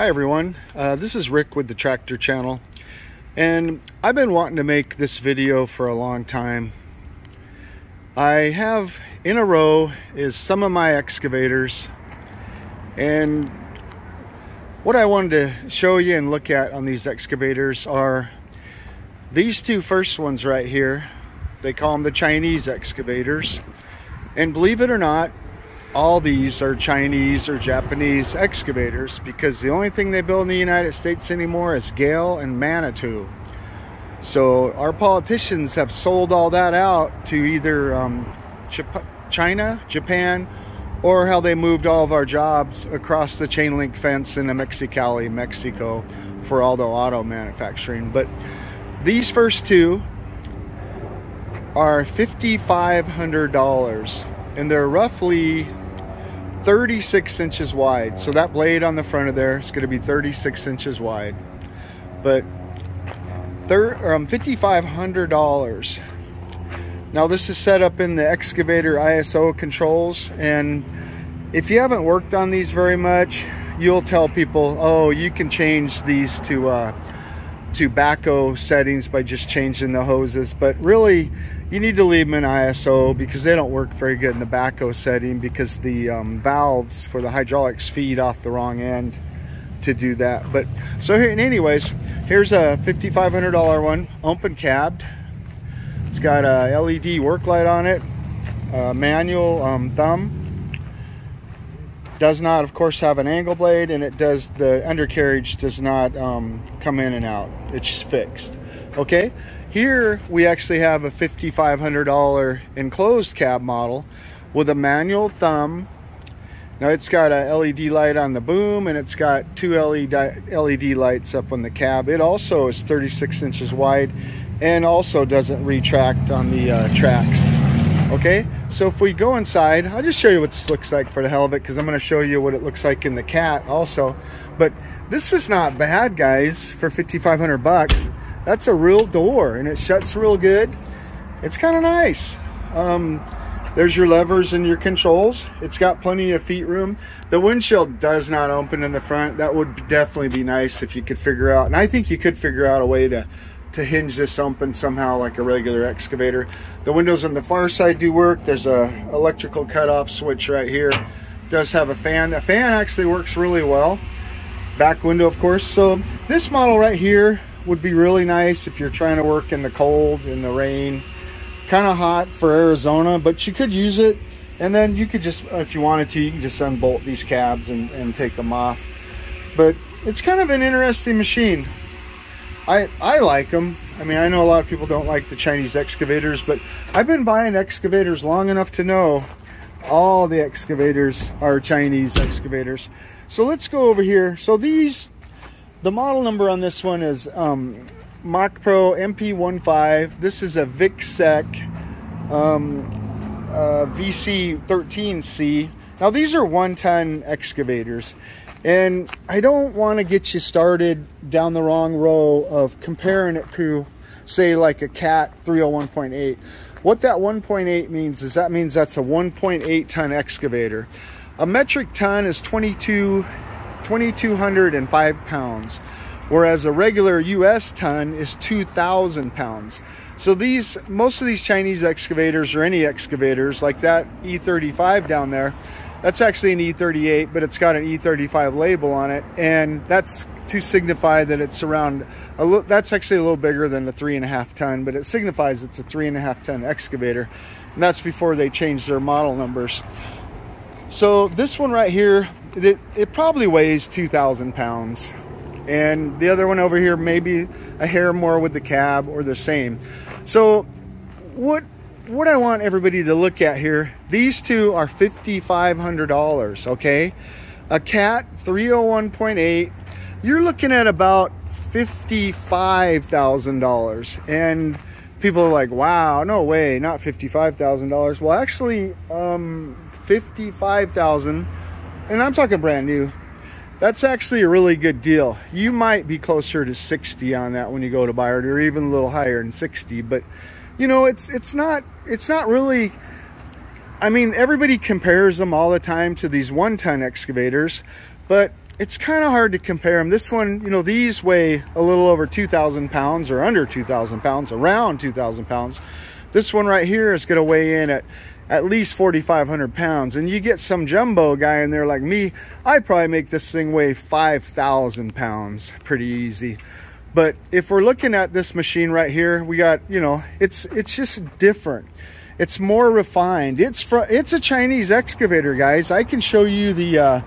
Hi everyone, uh, this is Rick with the Tractor Channel and I've been wanting to make this video for a long time. I have in a row is some of my excavators and what I wanted to show you and look at on these excavators are these two first ones right here. They call them the Chinese excavators and believe it or not all these are Chinese or Japanese excavators because the only thing they build in the United States anymore is Gehl and Manitou. So our politicians have sold all that out to either um, China, Japan, or how they moved all of our jobs across the chain link fence into Mexicali, Mexico for all the auto manufacturing. But these first two are $5,500 and they're roughly 36 inches wide. So that blade on the front of there is going to be 36 inches wide. But um, $5,500. Now this is set up in the excavator ISO controls and if you haven't worked on these very much, you'll tell people, oh, you can change these to uh, to settings by just changing the hoses. But really, you need to leave them in ISO because they don't work very good in the backhoe setting because the um, valves for the hydraulics feed off the wrong end to do that. But so here, anyways, here's a $5,500 one, open cabbed. It's got a LED work light on it, manual um, thumb. Does not, of course, have an angle blade, and it does the undercarriage does not um, come in and out. It's fixed. Okay, here we actually have a $5,500 enclosed cab model with a manual thumb. Now it's got a LED light on the boom and it's got two LED lights up on the cab. It also is 36 inches wide and also doesn't retract on the uh, tracks. Okay, so if we go inside, I'll just show you what this looks like for the hell of it because I'm going to show you what it looks like in the cat also. But this is not bad, guys, for 5,500 bucks that's a real door and it shuts real good. It's kind of nice. Um, there's your levers and your controls. It's got plenty of feet room. The windshield does not open in the front. That would definitely be nice if you could figure out, and I think you could figure out a way to, to hinge this open somehow like a regular excavator. The windows on the far side do work. There's a electrical cutoff switch right here. Does have a fan. The fan actually works really well. Back window, of course. So this model right here would be really nice if you're trying to work in the cold, in the rain. Kind of hot for Arizona, but you could use it. And then you could just, if you wanted to, you can just unbolt these cabs and, and take them off. But it's kind of an interesting machine. I, I like them. I mean, I know a lot of people don't like the Chinese excavators, but I've been buying excavators long enough to know all the excavators are Chinese excavators. So let's go over here. So these the model number on this one is um, Mach Pro MP15. This is a VicSec um, uh, VC13C. Now these are one-ton excavators and I don't want to get you started down the wrong row of comparing it to say like a CAT 301.8. What that 1.8 means is that means that's a 1.8 ton excavator. A metric ton is 22 2,205 pounds, whereas a regular US ton is 2,000 pounds. So these, most of these Chinese excavators or any excavators like that E35 down there, that's actually an E38, but it's got an E35 label on it. And that's to signify that it's around, a little, that's actually a little bigger than a three and a half ton, but it signifies it's a three and a half ton excavator. And that's before they change their model numbers. So this one right here, it, it probably weighs 2,000 pounds. And the other one over here, maybe a hair more with the cab or the same. So what what I want everybody to look at here, these two are $5,500, okay? A CAT 301.8, you're looking at about $55,000. And people are like, wow, no way, not $55,000. Well, actually, um, 55,000 and I'm talking brand new. That's actually a really good deal. You might be closer to 60 on that when you go to buy it or even a little higher than 60, but you know, it's it's not it's not really I mean, everybody compares them all the time to these one-ton excavators, but it's kind of hard to compare them. This one, you know, these weigh a little over 2,000 pounds or under 2,000 pounds, around 2,000 pounds. This one right here is going to weigh in at at least 4,500 pounds. And you get some jumbo guy in there like me, I probably make this thing weigh 5,000 pounds pretty easy. But if we're looking at this machine right here, we got, you know, it's it's just different. It's more refined. It's for it's a Chinese excavator, guys. I can show you the uh,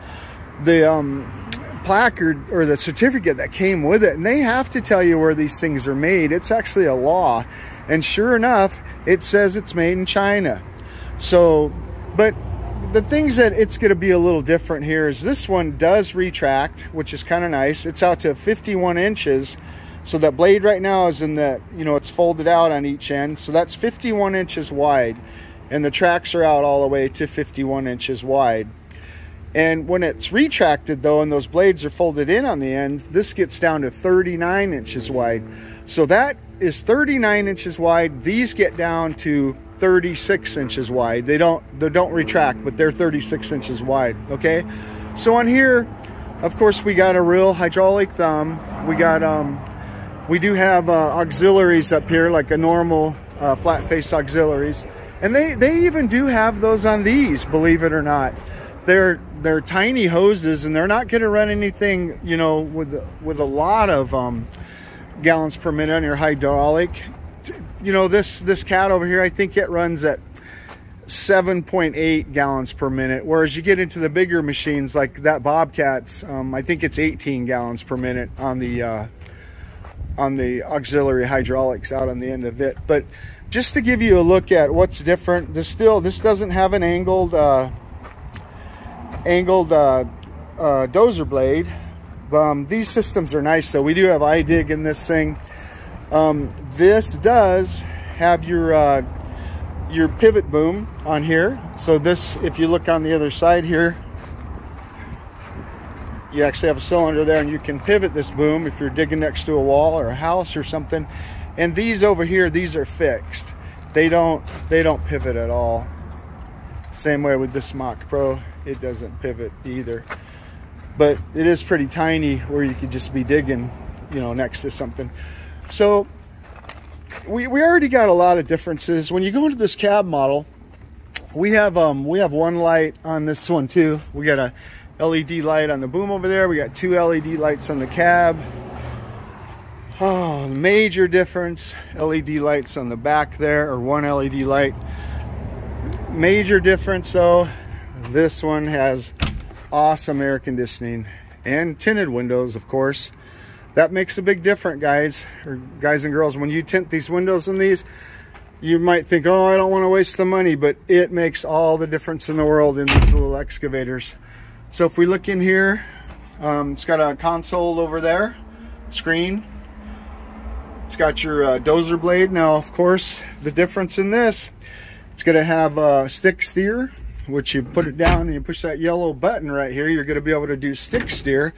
the um, placard or the certificate that came with it, and they have to tell you where these things are made. It's actually a law, and sure enough, it says it's made in China. So, but the things that it's going to be a little different here is this one does retract, which is kind of nice. It's out to 51 inches so that blade right now is in the, you know, it's folded out on each end. So that's 51 inches wide. And the tracks are out all the way to 51 inches wide. And when it's retracted though, and those blades are folded in on the ends, this gets down to 39 inches wide. So that is 39 inches wide. These get down to 36 inches wide. They don't, they don't retract, but they're 36 inches wide, okay? So on here, of course, we got a real hydraulic thumb. We got um, we do have uh, auxiliaries up here, like a normal uh, flat face auxiliaries. And they, they even do have those on these, believe it or not. They're, they're tiny hoses and they're not gonna run anything, you know, with, with a lot of um, gallons per minute on your hydraulic. You know, this, this cat over here, I think it runs at 7.8 gallons per minute whereas you get into the bigger machines like that bobcats um, i think it's 18 gallons per minute on the uh, on the auxiliary hydraulics out on the end of it. But just to give you a look at what's different, this still this doesn't have an angled uh, angled uh, uh, dozer blade. Um, these systems are nice though. We do have iDig in this thing. Um, this does have your uh, your pivot boom on here. So this, if you look on the other side here, you actually have a cylinder there and you can pivot this boom if you're digging next to a wall or a house or something. And these over here these are fixed. They don't they don't pivot at all. Same way with this Mach Pro it doesn't pivot either. But it is pretty tiny where you could just be digging you know next to something so we, we already got a lot of differences when you go into this cab model we have um we have one light on this one too we got a LED light on the boom over there. We got two LED lights on the cab. Oh, major difference. LED lights on the back there, or one LED light. Major difference though, this one has awesome air conditioning and tinted windows, of course. That makes a big difference, guys, or guys and girls. When you tint these windows in these, you might think, oh, I don't want to waste the money, but it makes all the difference in the world in these little excavators. So if we look in here, um, it's got a console over there, screen. It's got your uh, dozer blade. Now, of course, the difference in this, it's going to have a stick steer, which you put it down and you push that yellow button right here. You're going to be able to do stick steer,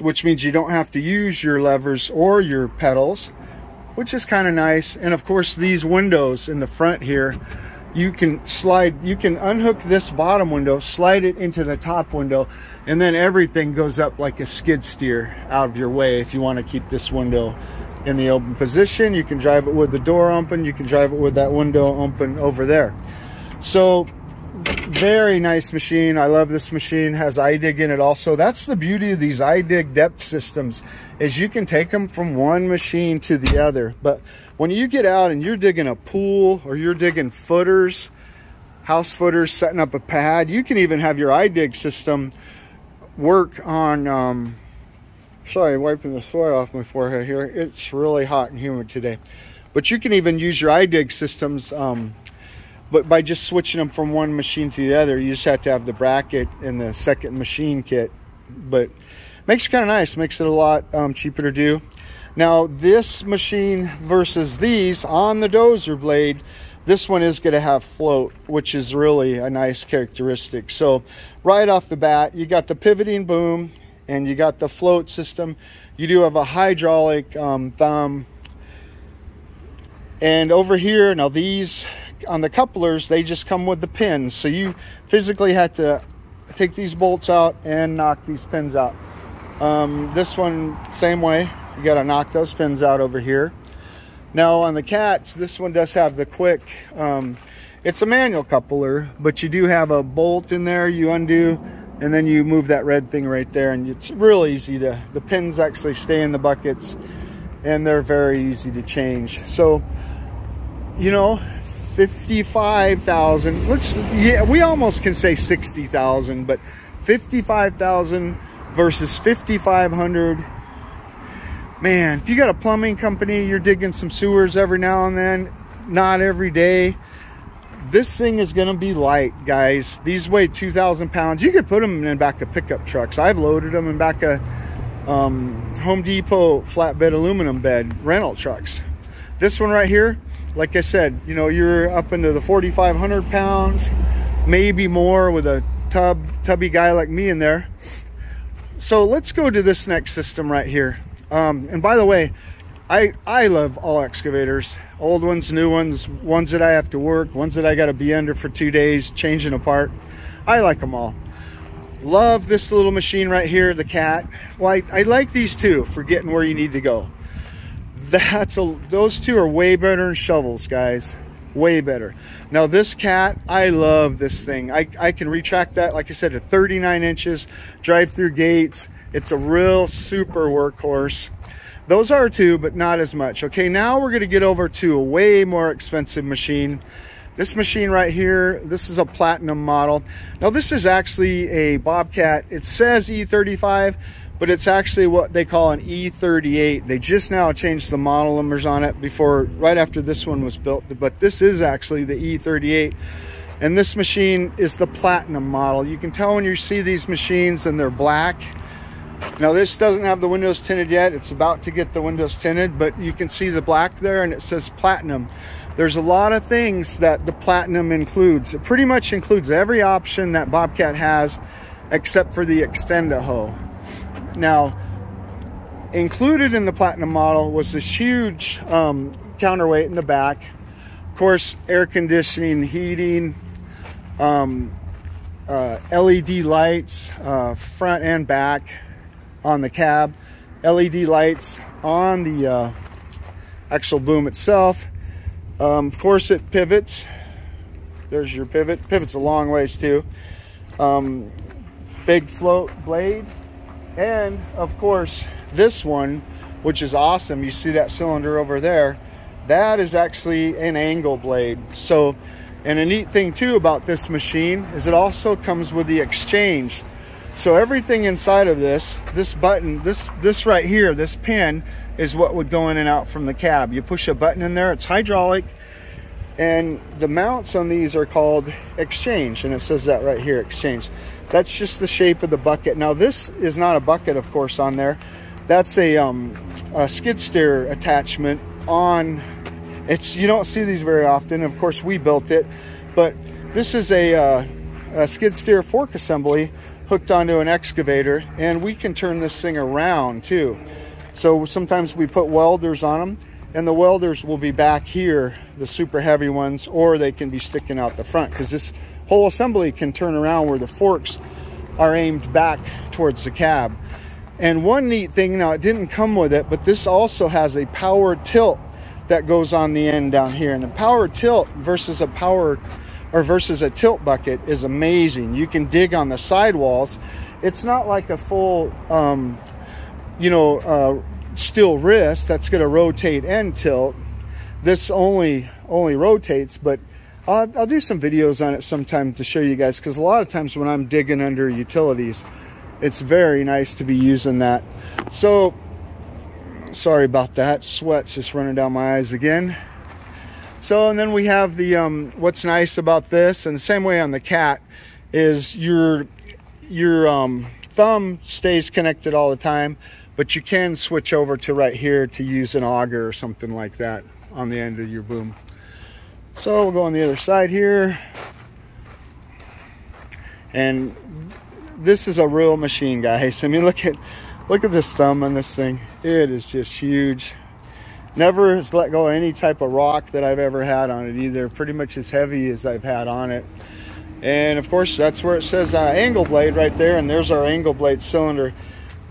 which means you don't have to use your levers or your pedals, which is kind of nice. And of course, these windows in the front here, you can slide, you can unhook this bottom window, slide it into the top window, and then everything goes up like a skid steer out of your way if you want to keep this window in the open position. You can drive it with the door open, you can drive it with that window open over there. So very nice machine. I love this machine. Has iDig in it also. That's the beauty of these iDig depth systems is you can take them from one machine to the other. But when you get out and you're digging a pool or you're digging footers, house footers, setting up a pad, you can even have your iDig system work on, um, sorry, wiping the sweat off my forehead here. It's really hot and humid today. But you can even use your iDig systems, um, but by just switching them from one machine to the other, you just have to have the bracket and the second machine kit. But makes it kind of nice, makes it a lot um, cheaper to do. Now this machine versus these on the dozer blade, this one is going to have float, which is really a nice characteristic. So right off the bat, you got the pivoting boom and you got the float system. You do have a hydraulic um, thumb. And over here, now these on the couplers, they just come with the pins. So you physically had to take these bolts out and knock these pins out. Um, this one, same way. You got to knock those pins out over here. Now on the cats, this one does have the quick, um, it's a manual coupler, but you do have a bolt in there you undo and then you move that red thing right there and it's real easy to, the pins actually stay in the buckets and they're very easy to change. So, you know, 55,000, let's, yeah, we almost can say 60,000, but 55,000 versus 5,500. Man, if you got a plumbing company, you're digging some sewers every now and then, not every day. This thing is going to be light, guys. These weigh 2,000 pounds. You could put them in back of pickup trucks. I've loaded them in back of um, Home Depot flatbed aluminum bed rental trucks. This one right here, like I said, you know, you're up into the 4,500 pounds, maybe more with a tub, tubby guy like me in there. So let's go to this next system right here. Um, and by the way, I, I love all excavators, old ones, new ones, ones that I have to work, ones that I got to be under for two days, changing apart. I like them all. Love this little machine right here, the cat. Well, I, I like these two for getting where you need to go. That's a, those two are way better than shovels, guys way better. Now this cat, I love this thing. I, I can retract that, like I said, to 39 inches, drive through gates. It's a real super workhorse. Those are too, but not as much. Okay, now we're gonna get over to a way more expensive machine. This machine right here, this is a platinum model. Now this is actually a Bobcat. It says E35, but it's actually what they call an E38. They just now changed the model numbers on it before, right after this one was built, but this is actually the E38. And this machine is the Platinum model. You can tell when you see these machines and they're black. Now this doesn't have the windows tinted yet. It's about to get the windows tinted, but you can see the black there and it says Platinum. There's a lot of things that the Platinum includes. It pretty much includes every option that Bobcat has except for the Extend-A-Hoe. Now, included in the Platinum model was this huge um, counterweight in the back. Of course, air conditioning, heating, um, uh, LED lights, uh, front and back on the cab, LED lights on the uh, actual boom itself. Um, of course, it pivots. There's your pivot. Pivots a long ways too. Um, big float blade and of course, this one, which is awesome, you see that cylinder over there, that is actually an angle blade. So, and a neat thing too about this machine is it also comes with the X-Change. So everything inside of this, this button, this, this right here, this pin is what would go in and out from the cab. You push a button in there, it's hydraulic, and the mounts on these are called X-Change, and it says that right here, X-Change. That's just the shape of the bucket. Now this is not a bucket, of course, on there. That's a, um, a skid steer attachment on, it's you don't see these very often. Of course, we built it, but this is a, uh, a skid steer fork assembly hooked onto an excavator, and we can turn this thing around too. So sometimes we put welders on them, and the welders will be back here, the super heavy ones, or they can be sticking out the front because this whole assembly can turn around where the forks are aimed back towards the cab. And one neat thing, now it didn't come with it, but this also has a power tilt that goes on the end down here. And the power tilt versus a power or versus a tilt bucket is amazing. You can dig on the sidewalls. It's not like a full, um, you know, uh, steel wrist that's going to rotate and tilt. This only only rotates, but I'll, I'll do some videos on it sometime to show you guys because a lot of times when I'm digging under utilities, it's very nice to be using that. So, sorry about that. Sweat's just running down my eyes again. So, and then we have the, um, what's nice about this, and the same way on the cat, is your, your um, thumb stays connected all the time, but you can switch over to right here to use an auger or something like that on the end of your boom. So we'll go on the other side here. And this is a real machine, guys. I mean, look at look at this thumb on this thing. It is just huge. Never has let go of any type of rock that I've ever had on it either. Pretty much as heavy as I've had on it. And of course, that's where it says uh, angle blade right there. And there's our angle blade cylinder.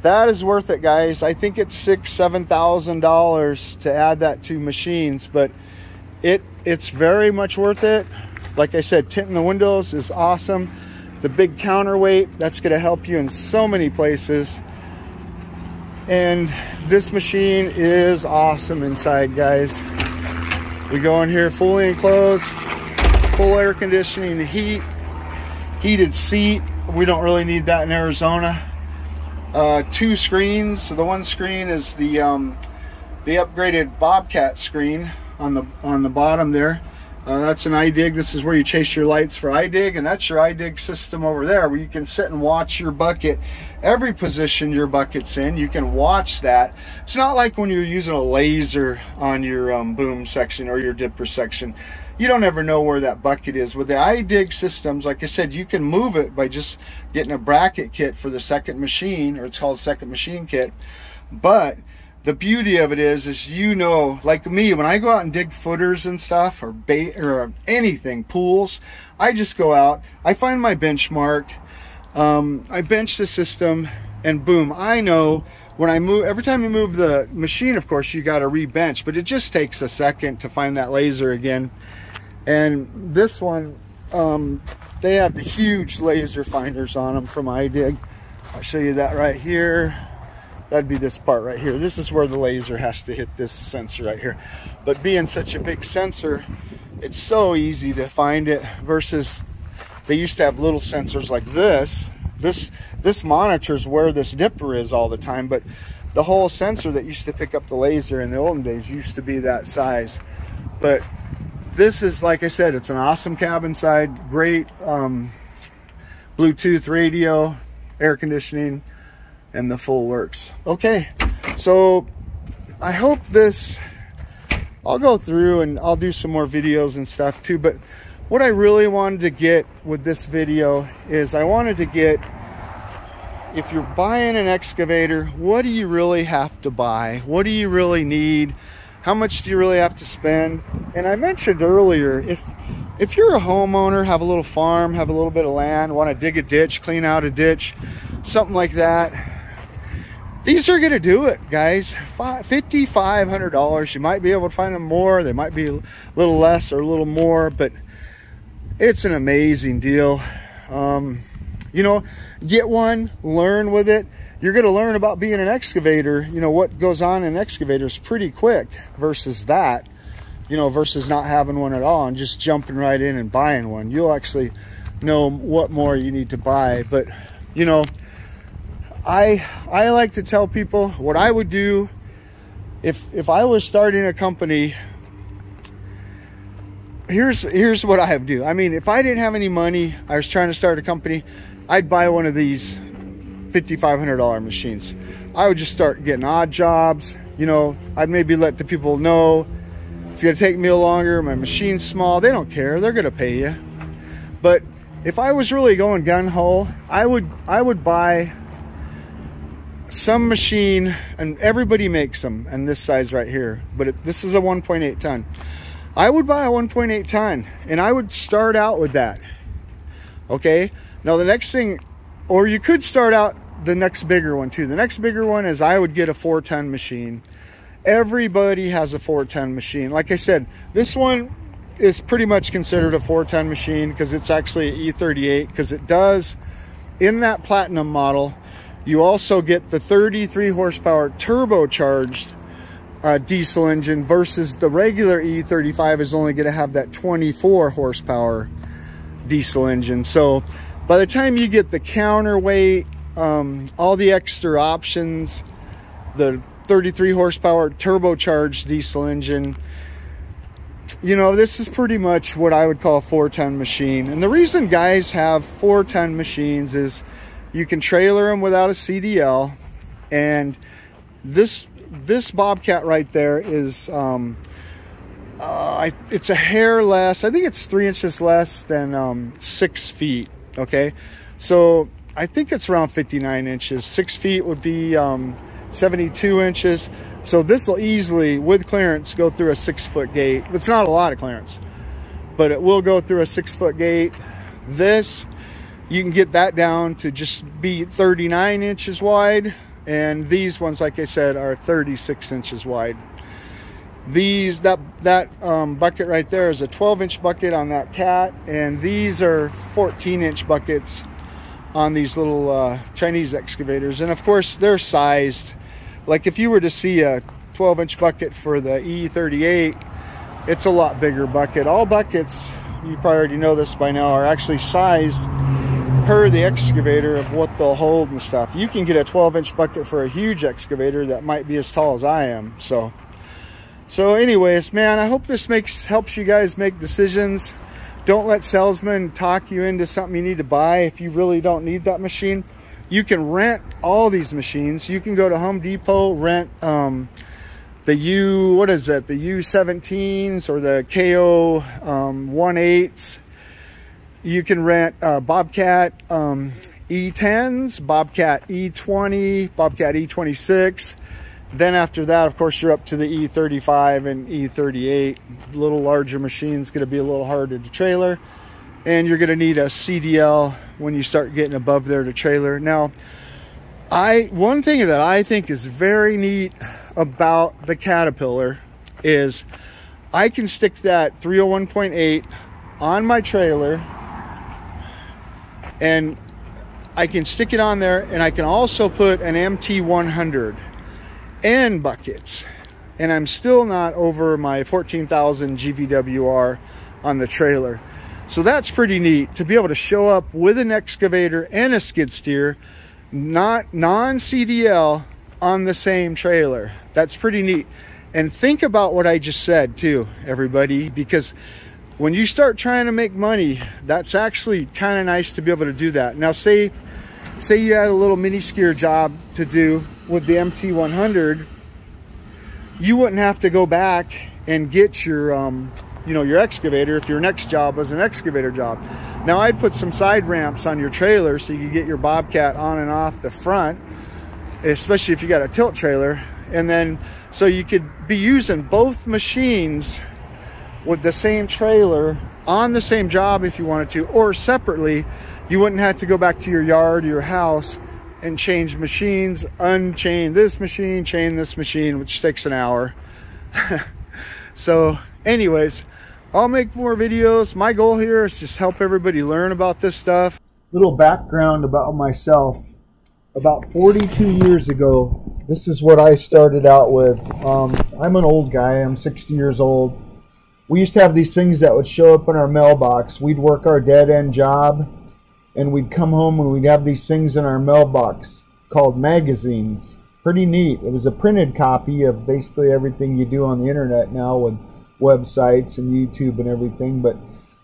That is worth it guys. I think it's six seven thousand dollars to add that to machines but it it's very much worth it. Like i said tinting the windows is awesome. The big counterweight that's going to help you in so many places. And this machine is awesome inside guys. We go in here fully enclosed full air conditioning heat heated seat. We don't really need that in arizona uh, two screens. So the one screen is the um, the upgraded Bobcat screen on the on the bottom there. Uh, that's an iDig. This is where you chase your lights for iDig, and that's your iDig system over there, where you can sit and watch your bucket, every position your bucket's in. You can watch that. It's not like when you're using a laser on your um, boom section or your dipper section you don't ever know where that bucket is. With the iDig systems, like I said, you can move it by just getting a bracket kit for the second machine, or it's called second machine kit. But the beauty of it is, is you know, like me, when I go out and dig footers and stuff, or bait, or anything, pools, I just go out, I find my benchmark, um, I bench the system, and boom, I know when I move, every time you move the machine, of course, you got to re-bench, but it just takes a second to find that laser again. And this one, um, they have the huge laser finders on them from iDig. I'll show you that right here. That'd be this part right here. This is where the laser has to hit this sensor right here. But being such a big sensor, it's so easy to find it versus they used to have little sensors like this. This this monitors where this dipper is all the time, but the whole sensor that used to pick up the laser in the olden days used to be that size. But this is, like I said, it's an awesome cabin side, great um, Bluetooth radio, air conditioning, and the full works. Okay, so I hope this, I'll go through and I'll do some more videos and stuff too, but what I really wanted to get with this video is I wanted to get, if you're buying an excavator, what do you really have to buy? What do you really need? How much do you really have to spend? And I mentioned earlier, if if you're a homeowner, have a little farm, have a little bit of land, want to dig a ditch, clean out a ditch, something like that, these are going to do it, guys. $5,500. You might be able to find them more. They might be a little less or a little more, but it's an amazing deal. Um, you know, get one, learn with it you're going to learn about being an excavator, you know, what goes on in excavators pretty quick versus that, you know, versus not having one at all and just jumping right in and buying one. You'll actually know what more you need to buy. But, you know, I I like to tell people what I would do if if I was starting a company here's here's what I would do. I mean, if I didn't have any money, I was trying to start a company, I'd buy one of these $5,500 machines. I would just start getting odd jobs. You know, I'd maybe let the people know it's gonna take me a longer, my machine's small. They don't care, they're gonna pay you. But if I was really going gun ho, I would I would buy some machine, and everybody makes them, and this size right here. But it, this is a 1.8 ton. I would buy a 1.8 ton, and I would start out with that. Okay. Now the next thing or you could start out the next bigger one too. The next bigger one is I would get a 410 machine. Everybody has a 410 machine. Like I said, this one is pretty much considered a 410 machine because it's actually an E38 because it does, in that Platinum model, you also get the 33 horsepower turbocharged uh, diesel engine versus the regular E35 is only going to have that 24 horsepower diesel engine. So by the time you get the counterweight, um, all the extra options, the 33 horsepower turbocharged diesel engine, you know, this is pretty much what I would call a 410 machine. And the reason guys have 410 machines is you can trailer them without a CDL. And this this Bobcat right there is, um, uh, it's a hair less. I think it's three inches less than um, six feet okay so I think it's around 59 inches. Six feet would be um, 72 inches. So this will easily with clearance go through a six foot gate. It's not a lot of clearance but it will go through a six foot gate. This you can get that down to just be 39 inches wide and these ones, like I said, are 36 inches wide. These, that, that um, bucket right there is a 12 inch bucket on that cat, and these are 14 inch buckets on these little uh, Chinese excavators. And of course, they're sized. Like if you were to see a 12 inch bucket for the E38, it's a lot bigger bucket. All buckets, you probably already know this by now, are actually sized per the excavator of what they'll hold and stuff. You can get a 12 inch bucket for a huge excavator that might be as tall as I am. So, so anyways, man, I hope this makes helps you guys make decisions. Don't let salesmen talk you into something you need to buy if you really don't need that machine. You can rent all these machines. You can go to Home Depot, rent um, the U, what is that? The U17s or the KO um, 18s. You can rent uh, Bobcat um, E10s, Bobcat E20, Bobcat E26. Then after that, of course, you're up to the E35 and E38. A little larger machine's gonna be a little harder to trailer. And you're gonna need a CDL when you start getting above there to trailer. Now, I one thing that I think is very neat about the Caterpillar is I can stick that 301.8 on my trailer and I can stick it on there and I can also put an MT100 and buckets and I'm still not over my 14,000 GVWR on the trailer. So that's pretty neat to be able to show up with an excavator and a skid steer, not non-CDL on the same trailer. That's pretty neat. And think about what I just said too, everybody, because when you start trying to make money, that's actually kind of nice to be able to do that. Now say, say you had a little mini skier job to do with the MT100, you wouldn't have to go back and get your, um, you know, your excavator if your next job was an excavator job. Now I'd put some side ramps on your trailer so you could get your Bobcat on and off the front, especially if you got a tilt trailer. And then, so you could be using both machines with the same trailer on the same job if you wanted to, or separately, you wouldn't have to go back to your yard or your house and change machines, unchain this machine, chain this machine, which takes an hour. so anyways, I'll make more videos. My goal here is just help everybody learn about this stuff. Little background about myself. About 42 years ago, this is what I started out with. Um, I'm an old guy. I'm 60 years old. We used to have these things that would show up in our mailbox. We'd work our dead-end job and we'd come home and we'd have these things in our mailbox called magazines. Pretty neat. It was a printed copy of basically everything you do on the internet now with websites and YouTube and everything. But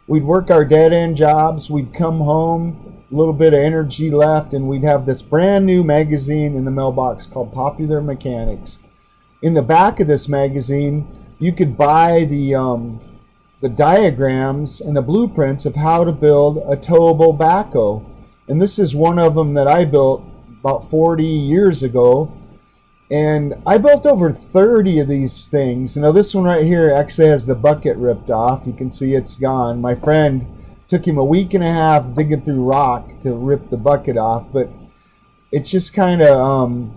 we'd work our dead end jobs. We'd come home, a little bit of energy left, and we'd have this brand new magazine in the mailbox called Popular Mechanics. In the back of this magazine, you could buy the um, the diagrams and the blueprints of how to build a towable backhoe. And this is one of them that I built about 40 years ago. And I built over 30 of these things. Now this one right here actually has the bucket ripped off. You can see it's gone. My friend took him a week and a half digging through rock to rip the bucket off. But it's just kind of, um,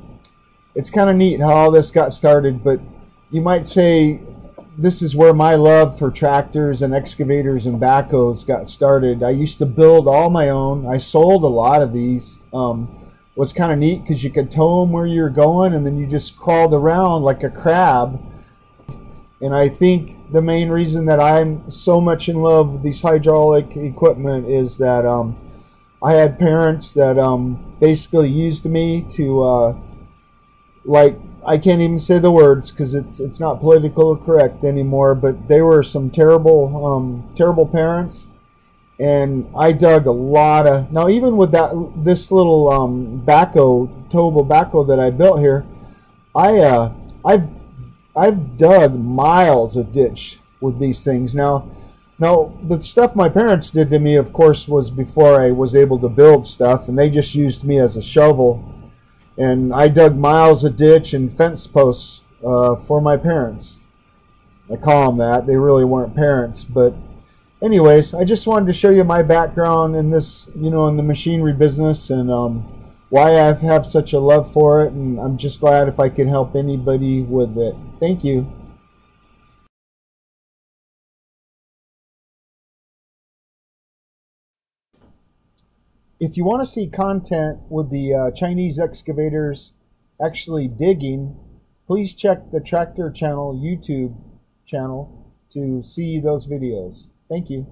it's kind of neat how all this got started. But you might say this is where my love for tractors and excavators and backhoes got started. I used to build all my own. I sold a lot of these. Um, was kind of neat because you could tow them where you're going and then you just crawled around like a crab. And I think the main reason that I'm so much in love with these hydraulic equipment is that um, I had parents that um, basically used me to uh, like I can't even say the words because it's it's not politically correct anymore. But they were some terrible um, terrible parents, and I dug a lot of now even with that this little um, backhoe towable backhoe that I built here, I uh, I've I've dug miles of ditch with these things now. Now, the stuff my parents did to me, of course, was before I was able to build stuff, and they just used me as a shovel and I dug miles of ditch and fence posts uh, for my parents. I call them that. They really weren't parents, but anyways, I just wanted to show you my background in this, you know, in the machinery business, and um, why I have such a love for it, and I'm just glad if I can help anybody with it. Thank you. If you want to see content with the uh, Chinese excavators actually digging, please check the Tractor Channel YouTube channel to see those videos. Thank you.